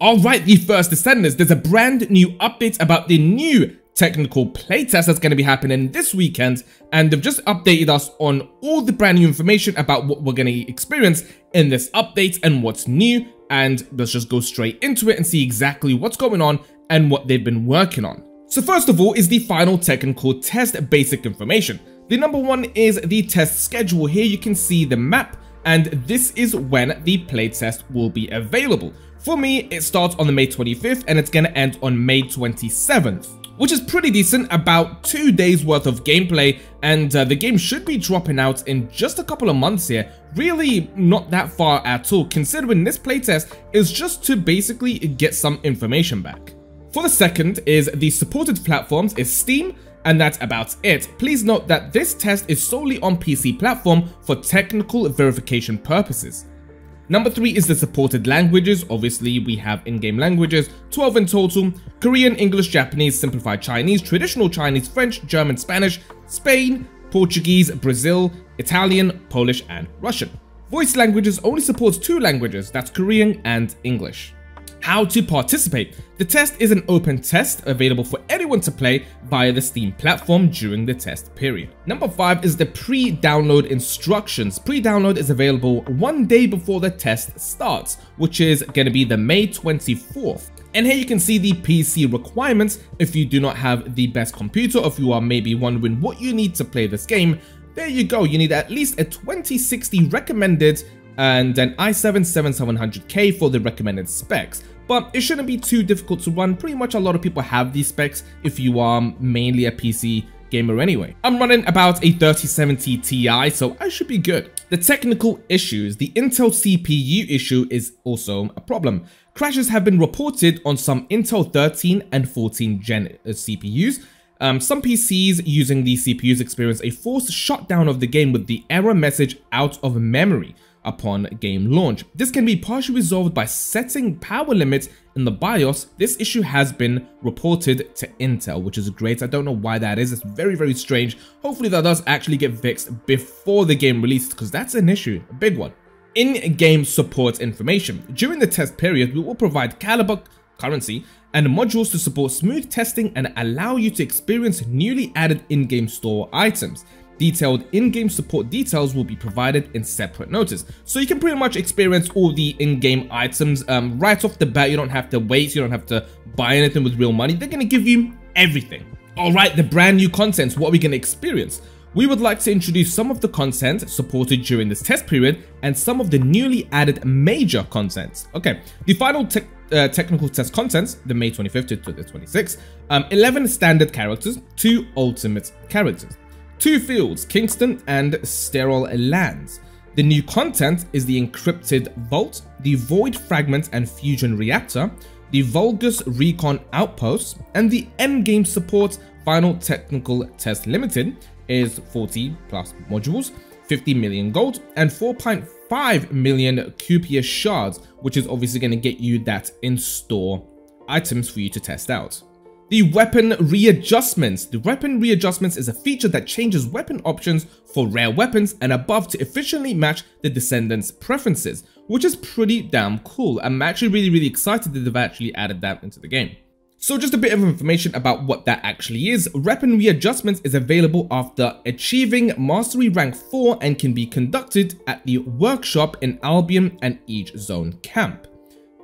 Alright, the first Descendants, there's a brand new update about the new technical playtest that's going to be happening this weekend and they've just updated us on all the brand new information about what we're going to experience in this update and what's new and let's just go straight into it and see exactly what's going on and what they've been working on. So first of all is the final technical test basic information. The number one is the test schedule. Here you can see the map and this is when the playtest will be available. For me, it starts on the May 25th and it's gonna end on May 27th which is pretty decent, about two days worth of gameplay, and uh, the game should be dropping out in just a couple of months here. Really not that far at all, considering this playtest is just to basically get some information back. For the second is the supported platforms is Steam, and that's about it. Please note that this test is solely on PC platform for technical verification purposes. Number 3 is the supported languages, obviously we have in-game languages, 12 in total, Korean, English, Japanese, Simplified Chinese, Traditional Chinese, French, German, Spanish, Spain, Portuguese, Brazil, Italian, Polish and Russian. Voice languages only supports two languages, that's Korean and English. How to participate. The test is an open test available for anyone to play via the Steam platform during the test period. Number 5 is the pre-download instructions. Pre-download is available one day before the test starts, which is going to be the May 24th. And here you can see the PC requirements if you do not have the best computer, if you are maybe wondering what you need to play this game, there you go, you need at least a 2060 recommended and an i7-7700K for the recommended specs. But it shouldn't be too difficult to run, pretty much a lot of people have these specs if you are mainly a PC gamer anyway. I'm running about a 3070 Ti, so I should be good. The technical issues, the Intel CPU issue is also a problem. Crashes have been reported on some Intel 13 and 14 gen uh, CPUs, um, some PCs using these CPUs experience a forced shutdown of the game with the error message out of memory upon game launch. This can be partially resolved by setting power limits in the BIOS. This issue has been reported to Intel, which is great. I don't know why that is. It's very, very strange. Hopefully that does actually get fixed before the game releases because that's an issue, a big one. In-game support information. During the test period, we will provide Calibre currency and modules to support smooth testing and allow you to experience newly added in-game store items. Detailed in-game support details will be provided in separate notice. So you can pretty much experience all the in-game items um, right off the bat. You don't have to wait. You don't have to buy anything with real money. They're going to give you everything. All right, the brand new content, what are we going to experience? We would like to introduce some of the content supported during this test period and some of the newly added major content. Okay, the final te uh, technical test content, the May 25th to the 26th, um, 11 standard characters, 2 ultimate characters. Two fields, Kingston and Sterile Lands. The new content is the Encrypted Vault, the Void Fragment and Fusion Reactor, the Vulgus Recon Outpost, and the Endgame Support Final Technical Test Limited is 40 plus modules, 50 million gold, and 4.5 million Kuiper shards, which is obviously going to get you that in-store items for you to test out. The weapon readjustments. The weapon readjustments is a feature that changes weapon options for rare weapons and above to efficiently match the descendants preferences, which is pretty damn cool. I'm actually really, really excited that they've actually added that into the game. So just a bit of information about what that actually is. Weapon readjustments is available after achieving Mastery Rank 4 and can be conducted at the workshop in Albion and each zone camp.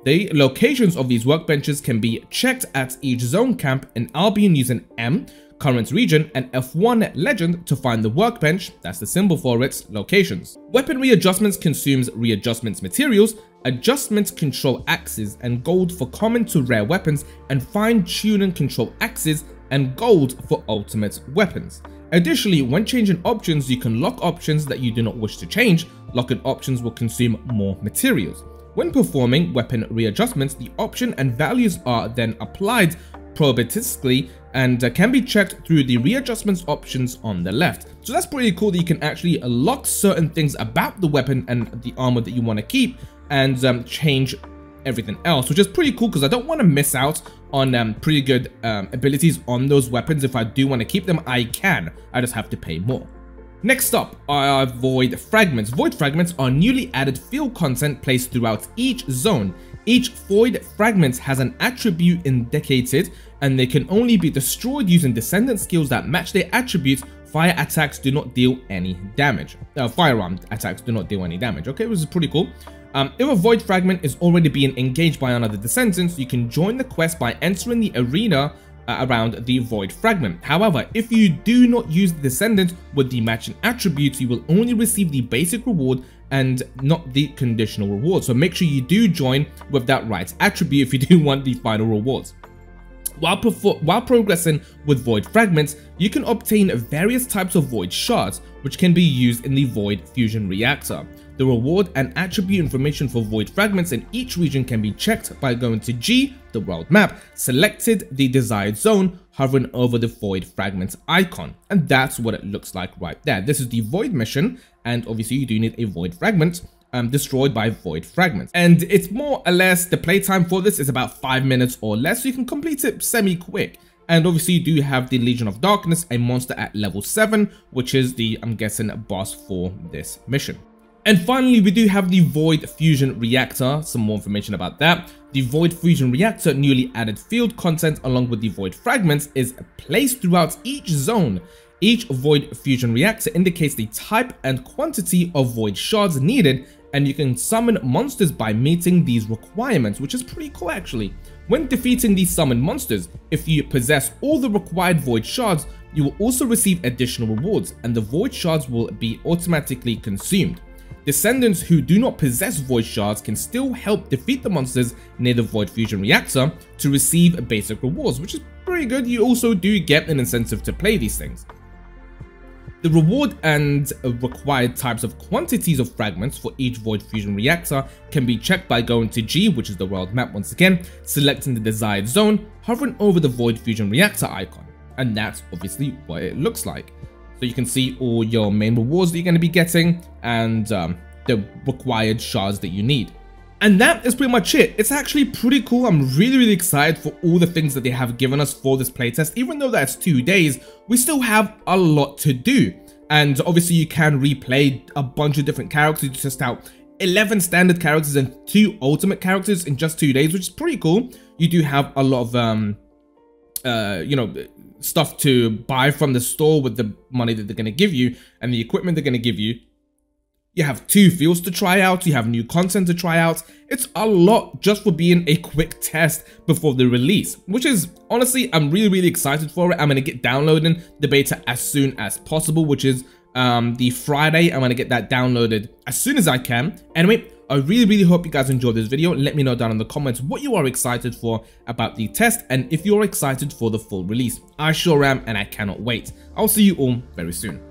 The locations of these workbenches can be checked at each zone camp in Albion using M, current region, and F1 legend to find the workbench, that's the symbol for its locations. Weapon readjustments consumes readjustments materials, adjustments control axes, and gold for common to rare weapons, and fine-tuning control axes and gold for ultimate weapons. Additionally, when changing options, you can lock options that you do not wish to change. Locked options will consume more materials. When performing weapon readjustments, the option and values are then applied probabilistically and uh, can be checked through the readjustments options on the left. So that's pretty cool that you can actually lock certain things about the weapon and the armor that you want to keep and um, change everything else, which is pretty cool because I don't want to miss out on um, pretty good um, abilities on those weapons. If I do want to keep them, I can. I just have to pay more. Next up are Void Fragments. Void Fragments are newly added field content placed throughout each zone. Each void fragment has an attribute indicated and they can only be destroyed using descendant skills that match their attributes fire attacks do not deal any damage. Uh, firearm attacks do not deal any damage. Okay, which is pretty cool. Um, if a void fragment is already being engaged by another descendant, you can join the quest by entering the arena uh, around the void fragment. However, if you do not use the descendant with the matching attributes, you will only receive the basic reward and not the conditional reward. So make sure you do join with that right attribute if you do want the final rewards. While, while, progressing with Void Fragments, you can obtain various types of Void Shards, which can be used in the Void Fusion Reactor. The reward and attribute information for Void Fragments in each region can be checked by going to G, the world map, selected the desired zone, hovering over the Void Fragments icon. And that's what it looks like right there. This is the Void mission, and obviously you do need a Void Fragment, um, destroyed by void fragments. And it's more or less, the playtime for this is about 5 minutes or less, so you can complete it semi-quick. And obviously you do have the Legion of Darkness, a monster at level 7, which is the, I'm guessing, boss for this mission. And finally, we do have the Void Fusion Reactor, some more information about that. The Void Fusion Reactor newly added field content along with the Void Fragments is placed throughout each zone. Each Void Fusion Reactor indicates the type and quantity of Void Shards needed and you can summon monsters by meeting these requirements, which is pretty cool actually. When defeating these summoned monsters, if you possess all the required Void Shards, you will also receive additional rewards, and the Void Shards will be automatically consumed. Descendants who do not possess Void Shards can still help defeat the monsters near the Void Fusion Reactor to receive basic rewards, which is pretty good. You also do get an incentive to play these things. The reward and required types of quantities of fragments for each Void Fusion reactor can be checked by going to G, which is the world map once again, selecting the desired zone, hovering over the Void Fusion reactor icon. And that's obviously what it looks like. So you can see all your main rewards that you're going to be getting and um, the required shards that you need. And that is pretty much it. It's actually pretty cool. I'm really, really excited for all the things that they have given us for this playtest. Even though that's two days, we still have a lot to do. And obviously you can replay a bunch of different characters to test out 11 standard characters and two ultimate characters in just two days, which is pretty cool. You do have a lot of, um, uh, you know, stuff to buy from the store with the money that they're going to give you and the equipment they're going to give you. You have two fields to try out, you have new content to try out. It's a lot just for being a quick test before the release, which is honestly, I'm really, really excited for it. I'm going to get downloading the beta as soon as possible, which is um, the Friday. I'm going to get that downloaded as soon as I can. Anyway, I really, really hope you guys enjoyed this video. Let me know down in the comments what you are excited for about the test and if you're excited for the full release. I sure am and I cannot wait. I'll see you all very soon.